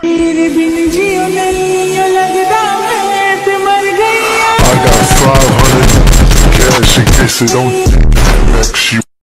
I got 500 cash in case it don't.